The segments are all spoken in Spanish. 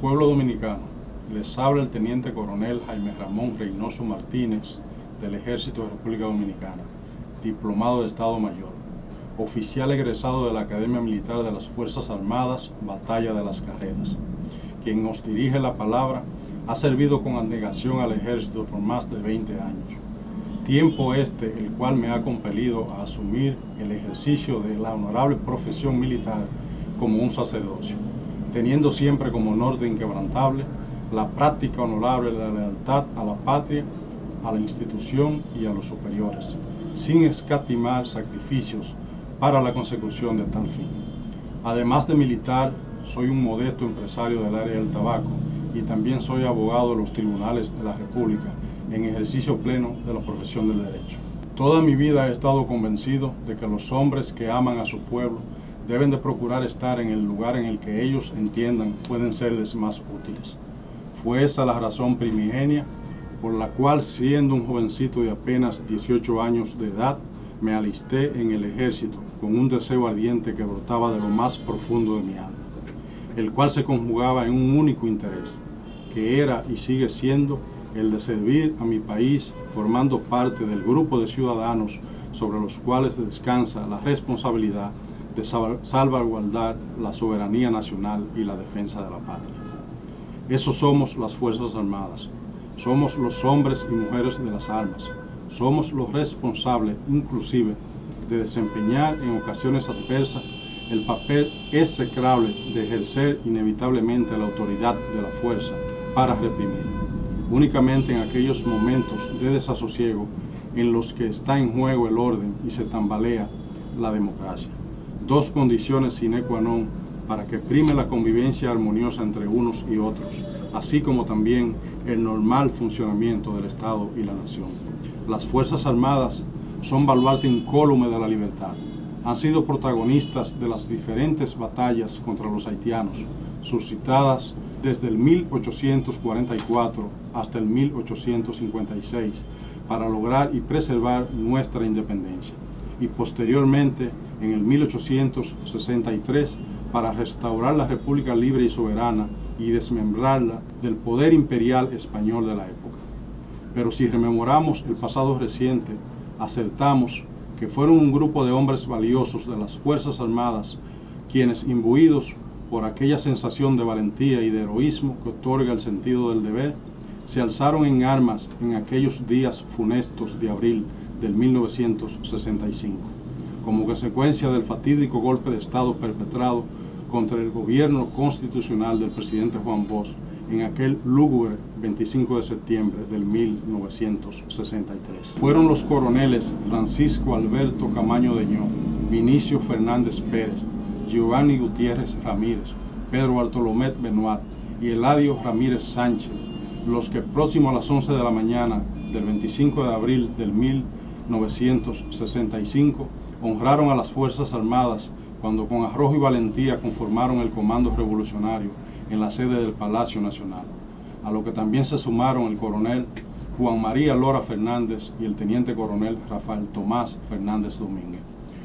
Pueblo dominicano, les habla el Teniente Coronel Jaime Ramón Reynoso Martínez del Ejército de República Dominicana, diplomado de Estado Mayor, oficial egresado de la Academia Militar de las Fuerzas Armadas, Batalla de las Carreras. Quien nos dirige la palabra ha servido con abnegación al ejército por más de 20 años. Tiempo este el cual me ha compelido a asumir el ejercicio de la honorable profesión militar como un sacerdocio, teniendo siempre como norte inquebrantable la práctica honorable de la lealtad a la patria, a la institución y a los superiores, sin escatimar sacrificios para la consecución de tal fin. Además de militar, soy un modesto empresario del área del tabaco y también soy abogado de los tribunales de la República en ejercicio pleno de la profesión del derecho. Toda mi vida he estado convencido de que los hombres que aman a su pueblo deben de procurar estar en el lugar en el que ellos entiendan pueden serles más útiles. Fue esa la razón primigenia por la cual, siendo un jovencito de apenas 18 años de edad, me alisté en el ejército con un deseo ardiente que brotaba de lo más profundo de mi alma, el cual se conjugaba en un único interés, que era y sigue siendo el de servir a mi país formando parte del grupo de ciudadanos sobre los cuales descansa la responsabilidad de salvaguardar la soberanía nacional y la defensa de la patria. Esos somos las Fuerzas Armadas, somos los hombres y mujeres de las armas, somos los responsables inclusive de desempeñar en ocasiones adversas el papel execrable de ejercer inevitablemente la autoridad de la fuerza para reprimir, únicamente en aquellos momentos de desasosiego en los que está en juego el orden y se tambalea la democracia. Dos condiciones sine qua non para que prime la convivencia armoniosa entre unos y otros, así como también el normal funcionamiento del Estado y la nación. Las Fuerzas Armadas son baluarte incólume de la libertad. Han sido protagonistas de las diferentes batallas contra los haitianos, suscitadas desde el 1844 hasta el 1856, para lograr y preservar nuestra independencia, y posteriormente, en el 1863, para restaurar la República Libre y Soberana y desmembrarla del poder imperial español de la época. Pero si rememoramos el pasado reciente, acertamos que fueron un grupo de hombres valiosos de las Fuerzas Armadas quienes, imbuidos por aquella sensación de valentía y de heroísmo que otorga el sentido del deber, se alzaron en armas en aquellos días funestos de abril del 1965, como consecuencia del fatídico golpe de Estado perpetrado contra el gobierno constitucional del presidente Juan Bosch en aquel lúgubre 25 de septiembre del 1963. Fueron los coroneles Francisco Alberto Camaño Deñó, Vinicio Fernández Pérez, Giovanni Gutiérrez Ramírez, Pedro Bartolomé Benoit y Eladio Ramírez Sánchez, los que próximo a las 11 de la mañana del 25 de abril del 1965 honraron a las Fuerzas Armadas cuando con arrojo y valentía conformaron el Comando Revolucionario en la sede del Palacio Nacional, a lo que también se sumaron el coronel Juan María Lora Fernández y el teniente coronel Rafael Tomás Fernández Domínguez,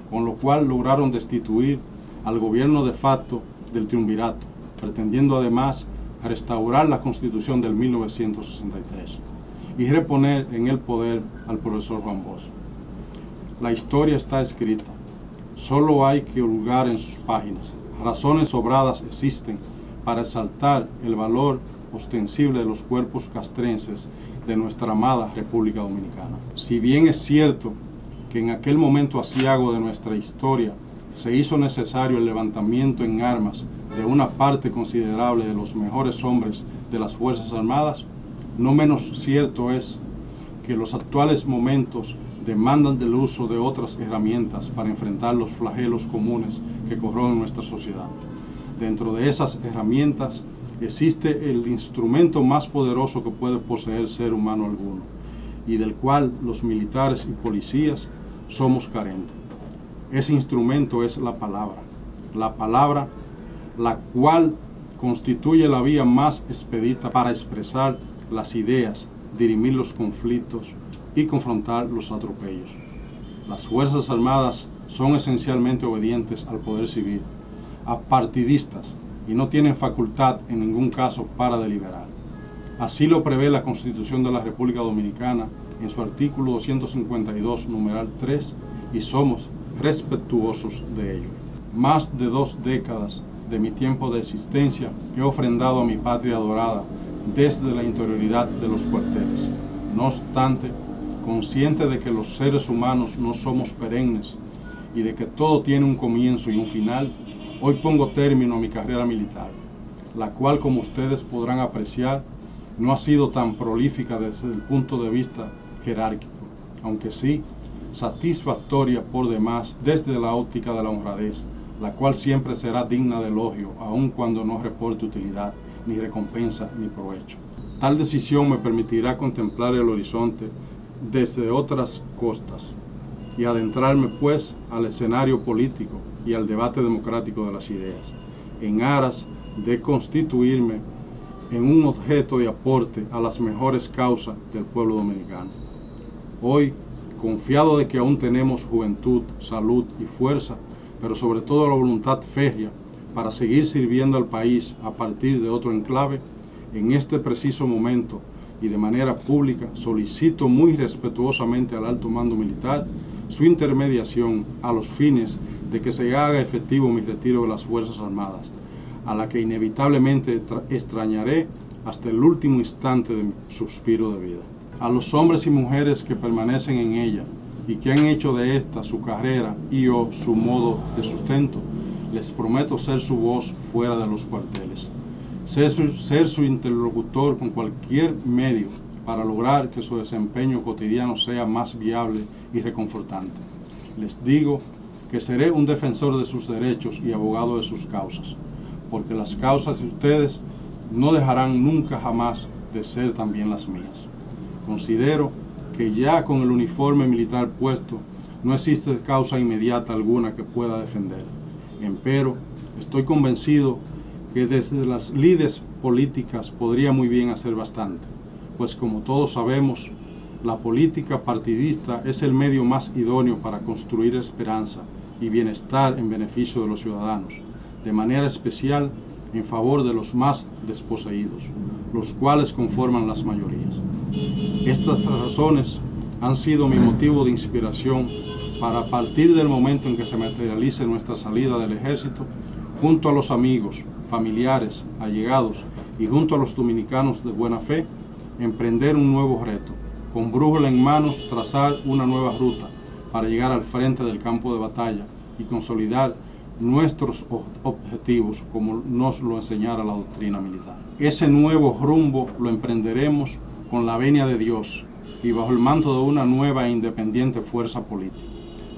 con lo cual lograron destituir al gobierno de facto del triunvirato, pretendiendo además restaurar la constitución del 1963 y reponer en el poder al profesor Juan Bosch. La historia está escrita, solo hay que hurgar en sus páginas. Razones sobradas existen para exaltar el valor ostensible de los cuerpos castrenses de nuestra amada República Dominicana. Si bien es cierto que en aquel momento asiago de nuestra historia se hizo necesario el levantamiento en armas de una parte considerable de los mejores hombres de las Fuerzas Armadas, no menos cierto es que los actuales momentos demandan del uso de otras herramientas para enfrentar los flagelos comunes que corroen nuestra sociedad. Dentro de esas herramientas existe el instrumento más poderoso que puede poseer ser humano alguno y del cual los militares y policías somos carentes. Ese instrumento es la palabra. La palabra la cual constituye la vía más expedita para expresar las ideas, dirimir los conflictos y confrontar los atropellos. Las Fuerzas Armadas son esencialmente obedientes al poder civil apartidistas y no tienen facultad en ningún caso para deliberar. Así lo prevé la Constitución de la República Dominicana en su artículo 252, numeral 3, y somos respetuosos de ello. Más de dos décadas de mi tiempo de existencia he ofrendado a mi patria adorada desde la interioridad de los cuarteles. No obstante, consciente de que los seres humanos no somos perennes y de que todo tiene un comienzo y un final, hoy pongo término a mi carrera militar, la cual, como ustedes podrán apreciar, no ha sido tan prolífica desde el punto de vista jerárquico, aunque sí satisfactoria por demás desde la óptica de la honradez, la cual siempre será digna de elogio, aun cuando no reporte utilidad, ni recompensa, ni provecho. Tal decisión me permitirá contemplar el horizonte desde otras costas y adentrarme pues al escenario político y al debate democrático de las ideas, en aras de constituirme en un objeto de aporte a las mejores causas del pueblo dominicano. Hoy, confiado de que aún tenemos juventud, salud y fuerza, pero sobre todo la voluntad férrea para seguir sirviendo al país a partir de otro enclave, en este preciso momento y de manera pública solicito muy respetuosamente al alto mando militar su intermediación a los fines de que se haga efectivo mi retiro de las Fuerzas Armadas, a la que inevitablemente extrañaré hasta el último instante de mi suspiro de vida. A los hombres y mujeres que permanecen en ella y que han hecho de esta su carrera y o su modo de sustento, les prometo ser su voz fuera de los cuarteles, ser su, interlocutor con cualquier medio para lograr que su desempeño cotidiano sea más viable y reconfortante. Les digo que seré un defensor de sus derechos y abogado de sus causas, porque las causas de ustedes no dejarán nunca jamás de ser también las mías. Considero que ya con el uniforme militar puesto no existe causa inmediata alguna que pueda defender. Empero, estoy convencido que desde las lides políticas podría muy bien hacer bastante, pues como todos sabemos, la política partidista es el medio más idóneo para construir esperanza y bienestar en beneficio de los ciudadanos, de manera especial en favor de los más desposeídos, los cuales conforman las mayorías. Estas razones han sido mi motivo de inspiración para partir del momento en que se materialice nuestra salida del ejército, junto a los amigos, familiares, allegados y junto a los dominicanos de buena fe, emprender un nuevo reto, con brújula en manos trazar una nueva ruta para llegar al frente del campo de batalla y consolidar nuestros objetivos como nos lo enseñara la doctrina militar. Ese nuevo rumbo lo emprenderemos con la venia de Dios y bajo el manto de una nueva e independiente fuerza política,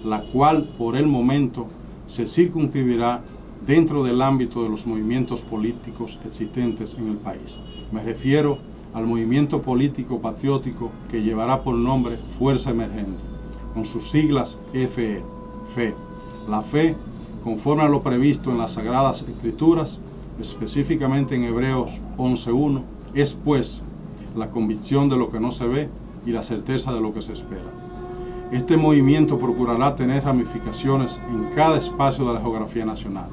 la cual por el momento se circunscribirá dentro del ámbito de los movimientos políticos existentes en el país. Me refiero al movimiento político patriótico que llevará por nombre Fuerza Emergente, con sus siglas FE, FE. La fe, conforme a lo previsto en las Sagradas Escrituras, específicamente en Hebreos 11.1, es pues la convicción de lo que no se ve y la certeza de lo que se espera. Este movimiento procurará tener ramificaciones en cada espacio de la geografía nacional,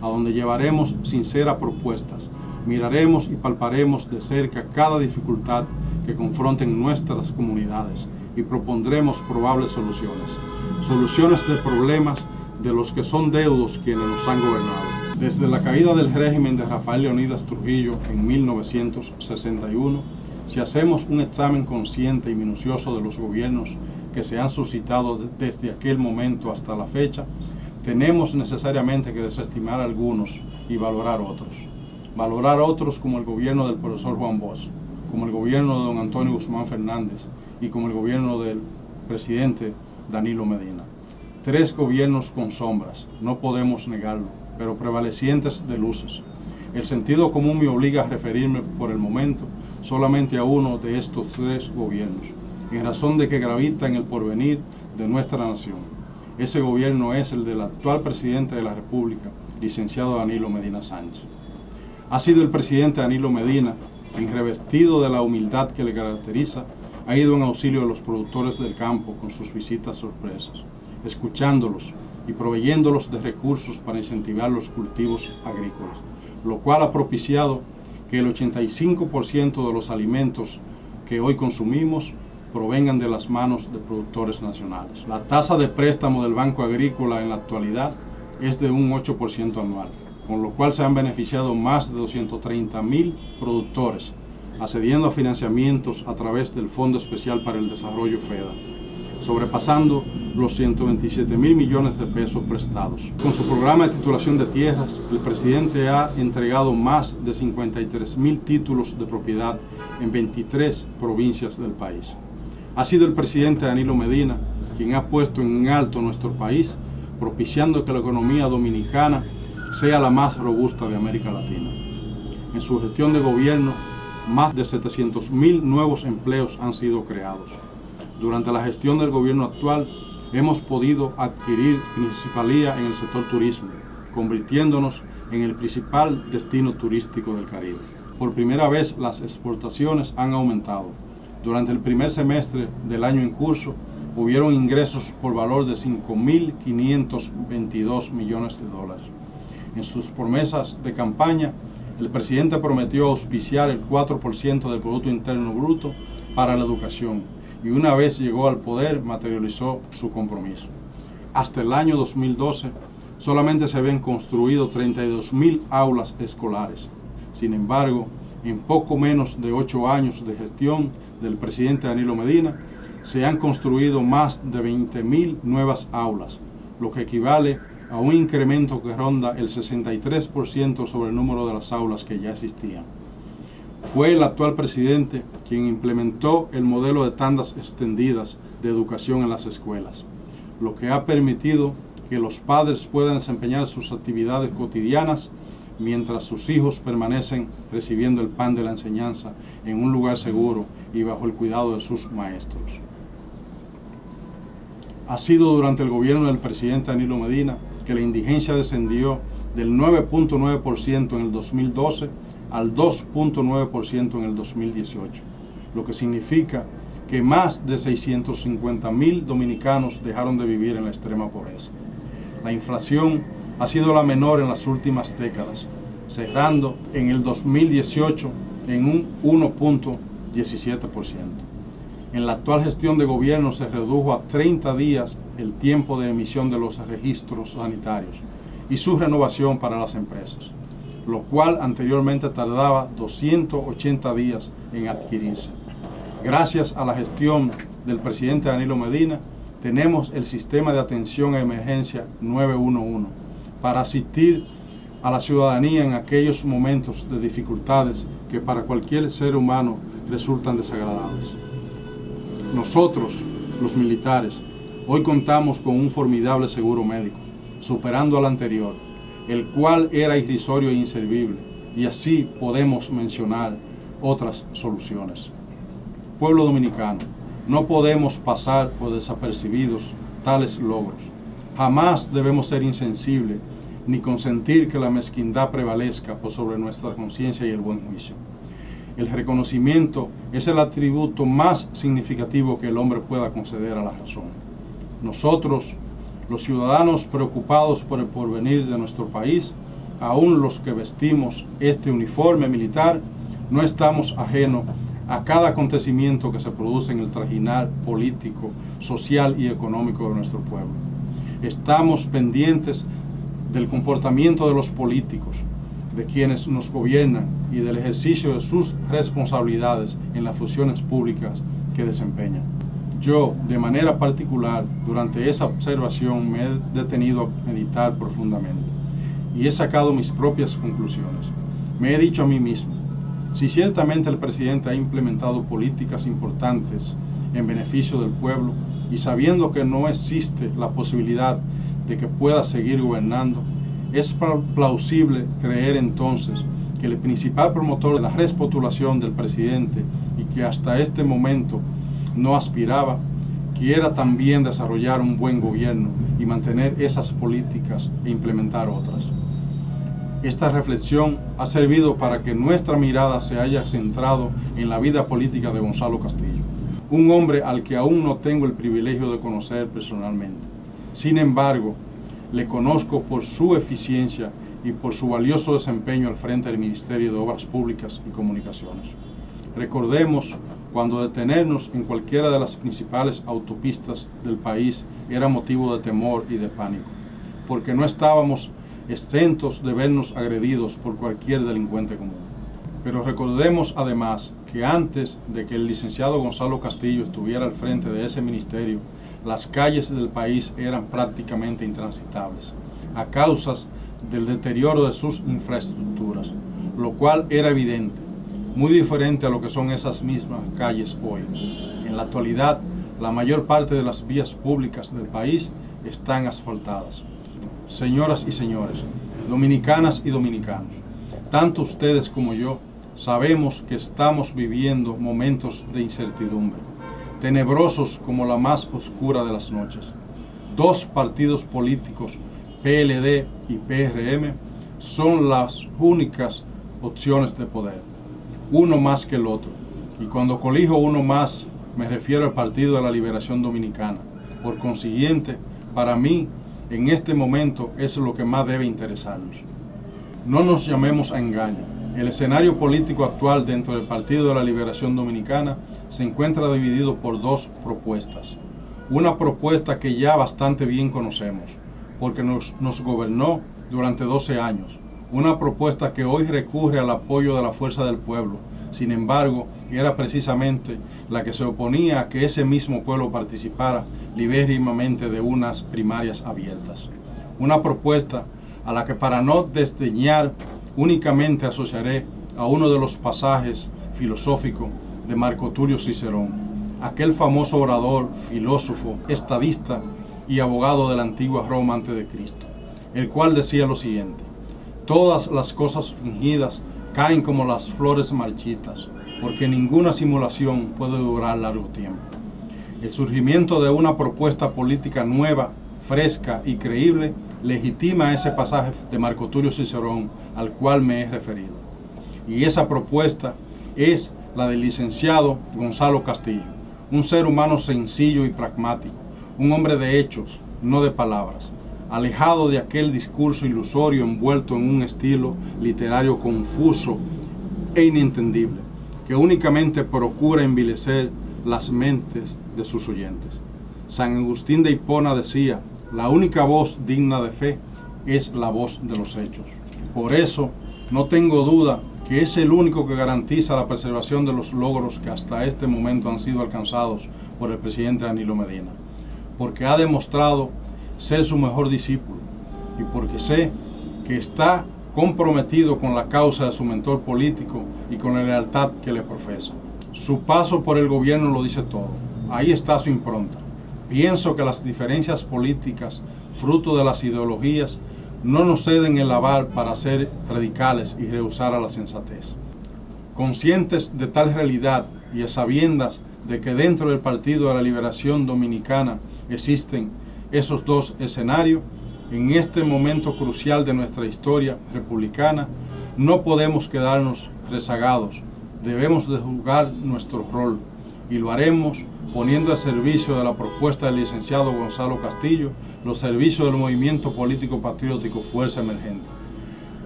a donde llevaremos sinceras propuestas, miraremos y palparemos de cerca cada dificultad que confronten nuestras comunidades y propondremos probables soluciones, soluciones de problemas de los que son deudos quienes nos han gobernado. Desde la caída del régimen de Rafael Leonidas Trujillo en 1961, si hacemos un examen consciente y minucioso de los gobiernos que se han suscitado desde aquel momento hasta la fecha, tenemos necesariamente que desestimar algunos y valorar otros. Valorar otros como el gobierno del profesor Juan Bosch, como el gobierno de don Antonio Guzmán Fernández y como el gobierno del presidente Danilo Medina. Tres gobiernos con sombras, no podemos negarlo, pero prevalecientes de luces. El sentido común me obliga a referirme por el momento solamente a uno de estos tres gobiernos, en razón de que gravita en el porvenir de nuestra nación. Ese gobierno es el del actual presidente de la República, licenciado Danilo Medina Sánchez. Ha sido el presidente Danilo Medina, quien revestido de la humildad que le caracteriza, ha ido en auxilio de los productores del campo con sus visitas sorpresas escuchándolos y proveyéndolos de recursos para incentivar los cultivos agrícolas, lo cual ha propiciado que el 85% de los alimentos que hoy consumimos provengan de las manos de productores nacionales. La tasa de préstamo del Banco Agrícola en la actualidad es de un 8% anual, con lo cual se han beneficiado más de 230 mil productores, accediendo a financiamientos a través del Fondo Especial para el Desarrollo FEDA, sobrepasando los 127 mil millones de pesos prestados. Con su programa de titulación de tierras, el presidente ha entregado más de 53 mil títulos de propiedad en 23 provincias del país. Ha sido el presidente Danilo Medina quien ha puesto en alto nuestro país, propiciando que la economía dominicana sea la más robusta de América Latina. En su gestión de gobierno, más de 700 mil nuevos empleos han sido creados. Durante la gestión del gobierno actual, hemos podido adquirir principalía en el sector turismo, convirtiéndonos en el principal destino turístico del Caribe. Por primera vez las exportaciones han aumentado durante el primer semestre del año en curso, hubieron ingresos por valor de 5.522 millones de dólares. En sus promesas de campaña, el presidente prometió auspiciar el 4% del Producto Interno Bruto para la educación y una vez llegó al poder materializó su compromiso. Hasta el año 2012 solamente se habían construido 32.000 aulas escolares. Sin embargo, en poco menos de ocho años de gestión del presidente Danilo Medina, se han construido más de 20.000 nuevas aulas, lo que equivale a un incremento que ronda el 63% sobre el número de las aulas que ya existían. Fue el actual presidente quien implementó el modelo de tandas extendidas de educación en las escuelas, lo que ha permitido que los padres puedan desempeñar sus actividades cotidianas mientras sus hijos permanecen recibiendo el pan de la enseñanza en un lugar seguro y bajo el cuidado de sus maestros. Ha sido durante el gobierno del presidente Danilo Medina que la indigencia descendió del 9.9% en el 2012 al 2.9% en el 2018, lo que significa que más de 650 mil dominicanos dejaron de vivir en la extrema pobreza. La inflación ha sido la menor en las últimas décadas, cerrando en el 2018 en un 1.17%. En la actual gestión de gobierno se redujo a 30 días el tiempo de emisión de los registros sanitarios y su renovación para las empresas, lo cual anteriormente tardaba 280 días en adquirirse. Gracias a la gestión del presidente Danilo Medina, tenemos el sistema de atención a emergencia 911 para asistir a la ciudadanía en aquellos momentos de dificultades que para cualquier ser humano resultan desagradables. Nosotros, los militares, hoy contamos con un formidable seguro médico, superando al anterior, el cual era irrisorio e inservible, y así podemos mencionar otras soluciones. Pueblo dominicano, no podemos pasar por desapercibidos tales logros. Jamás debemos ser insensibles ni consentir que la mezquindad prevalezca por sobre nuestra conciencia y el buen juicio. El reconocimiento es el atributo más significativo que el hombre pueda conceder a la razón. Nosotros, los ciudadanos preocupados por el porvenir de nuestro país, aún los que vestimos este uniforme militar, no estamos ajenos a cada acontecimiento que se produce en el trajinar político, social y económico de nuestro pueblo. Estamos pendientes del comportamiento de los políticos, de quienes nos gobiernan y del ejercicio de sus responsabilidades en las funciones públicas que desempeñan. Yo, de manera particular, durante esa observación me he detenido a meditar profundamente y he sacado mis propias conclusiones. Me he dicho a mí mismo, si ciertamente el presidente ha implementado políticas importantes en beneficio del pueblo y sabiendo que no existe la posibilidad de que pueda seguir gobernando, es plausible creer entonces que el principal promotor de la respotulación del presidente y que hasta este momento no aspiraba, quiera también desarrollar un buen gobierno y mantener esas políticas e implementar otras. Esta reflexión ha servido para que nuestra mirada se haya centrado en la vida política de Gonzalo Castillo, un hombre al que aún no tengo el privilegio de conocer personalmente sin embargo, le conozco por su eficiencia y por su valioso desempeño al frente del Ministerio de Obras Públicas y Comunicaciones. Recordemos cuando detenernos en cualquiera de las principales autopistas del país era motivo de temor y de pánico, porque no estábamos exentos de vernos agredidos por cualquier delincuente común. Pero recordemos además que antes de que el licenciado Gonzalo Castillo estuviera al frente de ese ministerio, las calles del país eran prácticamente intransitables, a causas del deterioro de sus infraestructuras, lo cual era evidente, muy diferente a lo que son esas mismas calles hoy. En la actualidad, la mayor parte de las vías públicas del país están asfaltadas. Señoras y señores, dominicanas y dominicanos, tanto ustedes como yo sabemos que estamos viviendo momentos de incertidumbre, tenebrosos como la más oscura de las noches. Dos partidos políticos PLD y PRM son las únicas opciones de poder, uno más que el otro. Y cuando colijo uno más, me refiero al Partido de la Liberación Dominicana. Por consiguiente, para mí, en este momento es lo que más debe interesarnos. No nos llamemos a engaño. El escenario político actual dentro del Partido de la Liberación Dominicana se encuentra dividido por dos propuestas. Una propuesta que ya bastante bien conocemos, porque nos, nos gobernó durante 12 años. Una propuesta que hoy recurre al apoyo de la fuerza del pueblo. Sin embargo, era precisamente la que se oponía a que ese mismo pueblo participara libérimamente de unas primarias abiertas. Una propuesta a la que para no desdeñar únicamente asociaré a uno de los pasajes filosóficos de Marco Tulio Cicerón, aquel famoso orador, filósofo, estadista y abogado de la antigua Roma antes de Cristo, el cual decía lo siguiente, todas las cosas fingidas caen como las flores marchitas, porque ninguna simulación puede durar largo tiempo. El surgimiento de una propuesta política nueva, fresca y creíble legitima ese pasaje de Marco Tulio Cicerón al cual me he referido. Y esa propuesta es la del licenciado Gonzalo Castillo, un ser humano sencillo y pragmático, un hombre de hechos, no de palabras, alejado de aquel discurso ilusorio envuelto en un estilo literario confuso e inentendible, que únicamente procura envilecer las mentes de sus oyentes. San Agustín de Hipona decía, la única voz digna de fe es la voz de los hechos. Por eso, no tengo duda que es el único que garantiza la preservación de los logros que hasta este momento han sido alcanzados por el presidente Danilo Medina porque ha demostrado ser su mejor discípulo y porque sé que está comprometido con la causa de su mentor político y con la lealtad que le profesa. Su paso por el gobierno lo dice todo. Ahí está su impronta. Pienso que las diferencias políticas, fruto de las ideologías, no nos ceden el aval para ser radicales y rehusar a la sensatez. Conscientes de tal realidad y a sabiendas de que dentro del Partido de la Liberación Dominicana existen esos dos escenarios, en este momento crucial de nuestra historia republicana, no podemos quedarnos rezagados. Debemos de jugar nuestro rol y lo haremos poniendo a servicio de la propuesta del licenciado Gonzalo Castillo los servicios del movimiento político patriótico Fuerza Emergente.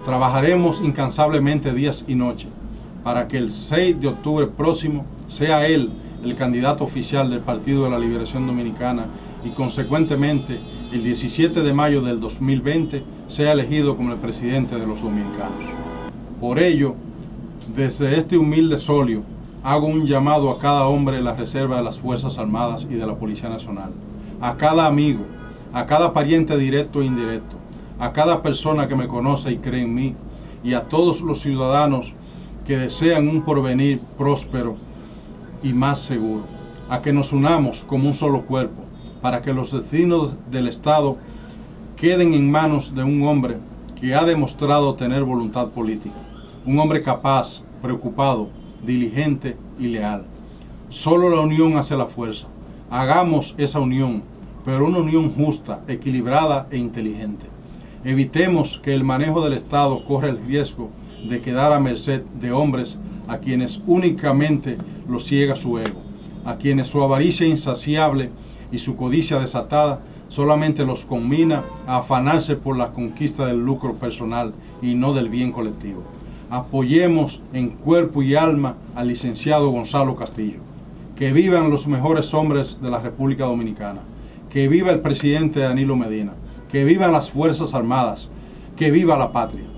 Trabajaremos incansablemente días y noches para que el 6 de octubre próximo sea él el candidato oficial del Partido de la Liberación Dominicana y consecuentemente el 17 de mayo del 2020 sea elegido como el presidente de los dominicanos. Por ello, desde este humilde solio, hago un llamado a cada hombre de la Reserva de las Fuerzas Armadas y de la Policía Nacional, a cada amigo, a cada pariente directo e indirecto, a cada persona que me conoce y cree en mí, y a todos los ciudadanos que desean un porvenir próspero y más seguro, a que nos unamos como un solo cuerpo, para que los destinos del Estado queden en manos de un hombre que ha demostrado tener voluntad política, un hombre capaz, preocupado, diligente y leal. Solo la unión hace la fuerza. Hagamos esa unión, pero una unión justa, equilibrada e inteligente. Evitemos que el manejo del Estado corra el riesgo de quedar a merced de hombres a quienes únicamente lo ciega su ego, a quienes su avaricia insaciable y su codicia desatada solamente los combina a afanarse por la conquista del lucro personal y no del bien colectivo. Apoyemos en cuerpo y alma al licenciado Gonzalo Castillo. Que vivan los mejores hombres de la República Dominicana. Que viva el presidente Danilo Medina. Que vivan las Fuerzas Armadas. Que viva la patria.